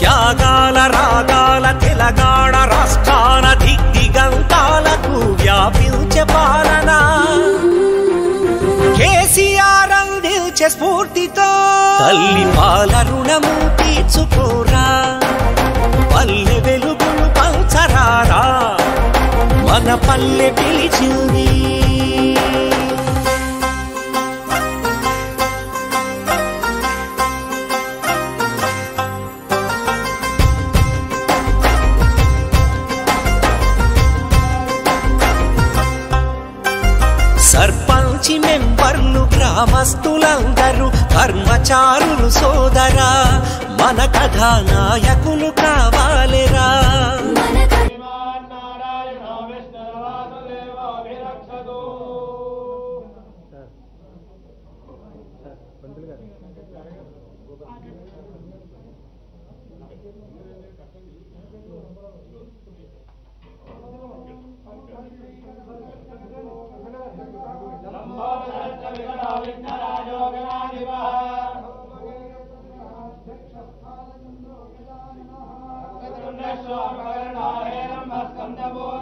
త్యాగాల రాగాల తెలంగాణ రాష్ట్రాన దిగ్దిగంతాలకు వ్యాపించే పాలన కేసీఆర్ అందించే స్ఫూర్తితో తల్లి పాల రుణము తీర్చుకోరా పల్లె వెలుగును పంచరారా మన పల్లె పిలిచింది కథానాయకులు కావాలిరా Thank you. नारायण नारायणं स्कन्दवो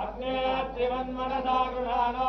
अग्नेत्रिवन्मनसा गृहाणा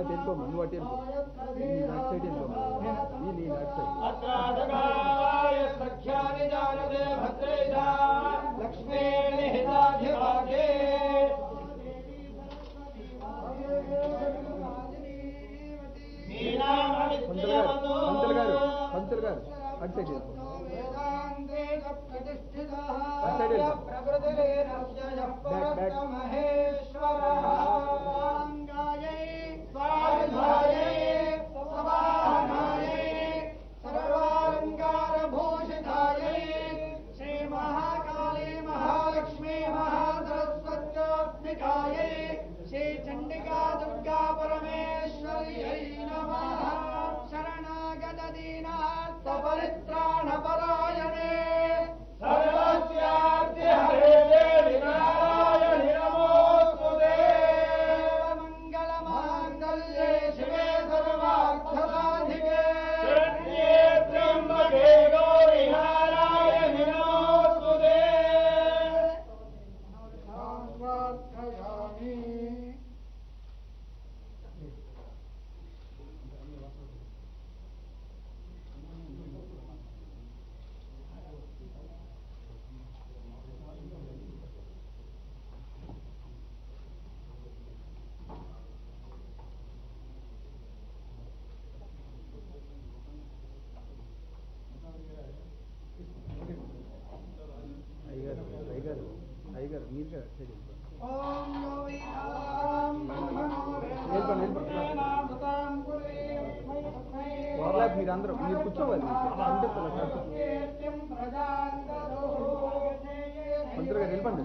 من منٹر گار پنجر گا చదివారు మీరు చదివారు ఓవర్లాప్ మీరు అందరూ మీరు కూర్చోవాలి అందరూ అందరూ నిలబండి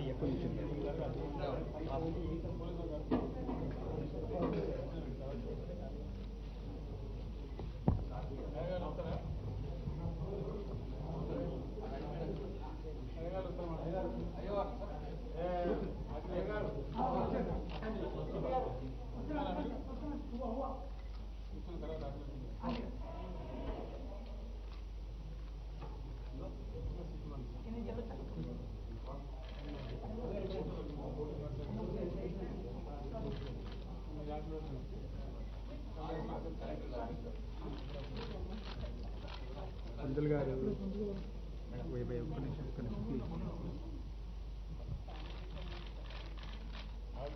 يكون في Thank you.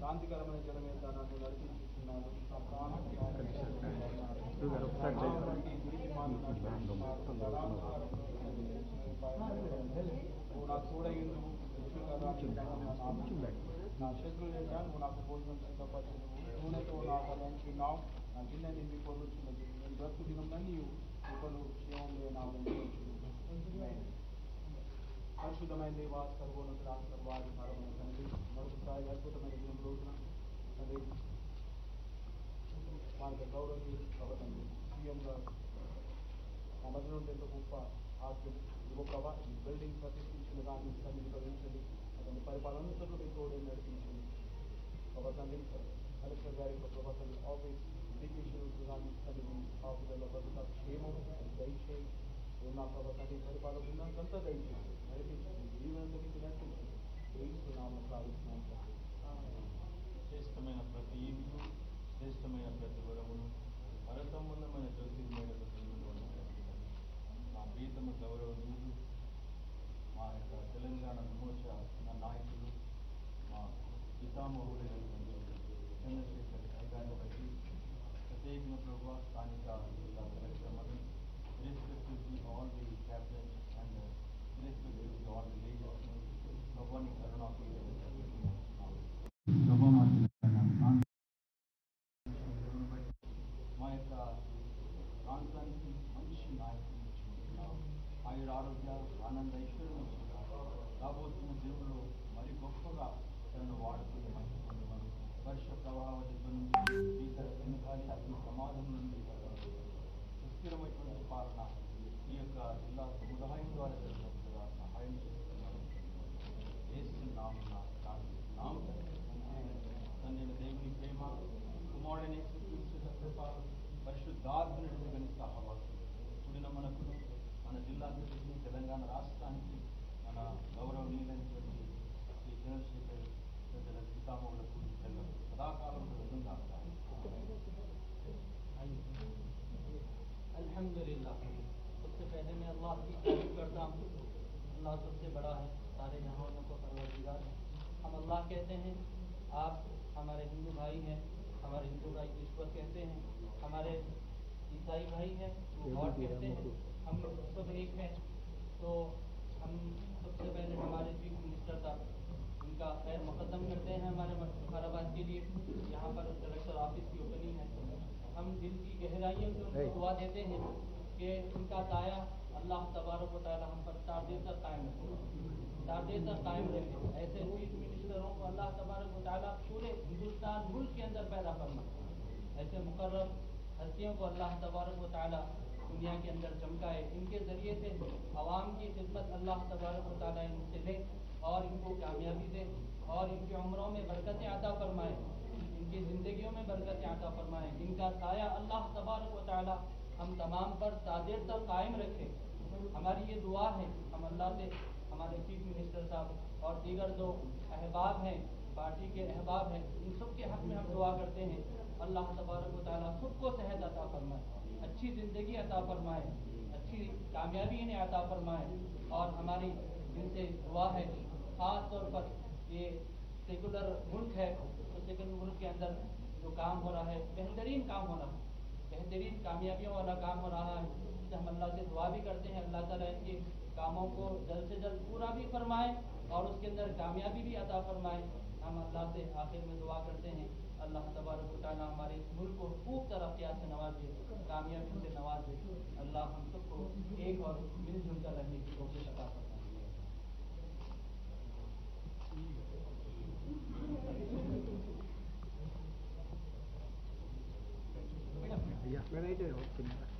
శాంతికరమైన జనమేత నన్ను నడిపించుకున్నాడు నా ప్రాణానికి నాకు చూడగలను నా శత్రులు చేశాను నువ్వు నాకు భోజనం సిద్ధపరచు నూనెతో నా బలానికి నావు నా గిన్నె నింపి పొందుతున్నది నేను బ్రతుకు దినం నీవు ఇప్పుడు లేదు నా سروندر مجھے گاڑی بلڈی پریو نا کلکٹر گاڑی آفیسن دہ రుణాపథకాన్ని పరిపాలకున్న కొంత దయచేసి నడిపించుకుని జీవనందరికీ నడుచుకుని తెలుస్తున్నాము ప్రార్థిస్తున్నాం శ్రేష్టమైన ప్రతి ఈవిలు శ్రేష్టమైన ప్రతి వరమును పరసంబంధమైన జ్యోతిర్మైన దేవుడు మా ప్రీతమ గౌరవనీయులు మా యొక్క తెలంగాణ విమోచ నా నాయకులు మా పితామహుడైనటువంటి చంద్రశేఖర్ కైగాన్ని బట్టి ప్రత్యేకంగా ప్రభావ స్థానిక జిల్లా కార్యక్రమాలు irrespective all the chapters and uh, irrespective all the religions, governing The Namo بھائی کہتے ہیں ہمارے عیسائی بھائی ہیں ہم سب ایک ہیں تو ہم سب سے پہلے ہمارے چیف منسٹر تھا ان کا خیر مقدم کرتے ہیں ہمارے کارآباد کے لیے یہاں پر کلیکٹر آفس کی اوپننگ ہے ہم دل کی گہرائیوں سے ان کو دعا دیتے ہیں کہ ان کا دایا اللہ تبارک و تعالی ہم پر چار دیر تک قائم رکھے چار دیر تک قائم رکھے ایسے چیف منسٹروں کو اللہ تبارک و مطالعہ پورے ہندوستان ملک کے اندر پیدا کرنا ایسے مقرر ہستیوں کو اللہ تبارک و تعالیٰ دنیا کے اندر چمکائے ان کے ذریعے سے عوام کی خدمت اللہ تبارک و تعالیٰ ان سے لے اور ان کو کامیابی دے اور ان کی عمروں میں برکتیں عطا فرمائے ان کی زندگیوں میں برکتیں عطا فرمائے ان کا سایہ اللہ تبارک و تعالیٰ ہم تمام پر تاجر تر قائم رکھے ہماری یہ دعا ہے ہم اللہ سے ہمارے چیف منسٹر صاحب اور دیگر جو احباب ہیں پارٹی کے احباب ہیں ان سب کے حق میں ہم دعا کرتے ہیں اللہ تبارک و تعالیٰ سب کو صحت عطا فرمائے اچھی زندگی عطا فرمائے اچھی کامیابی انہیں عطا فرمائے اور ہماری جن سے دعا ہے خاص طور پر یہ سیکولر ملک ہے تو سیکولر ملک کے اندر جو کام ہو رہا ہے بہترین کام ہو رہا ہے بہترین کامیابیوں والا کام ہو رہا ہے ہم اللہ سے دعا بھی کرتے ہیں اللہ تعالیٰ ان کے کاموں کو جلد سے جلد پورا بھی فرمائے اور اس کے اندر کامیابی بھی عطا فرمائے ہم اللہ سے آخر میں دعا کرتے ہیں اللہ تبارک و تعالیٰ ہمارے ملک کو خوب ترقیات سے نواز دے کامیابی سے نواز دے اللہ ہم سب کو ایک اور مل جل کر رہنے کی کوشش اتا سکتے ہیں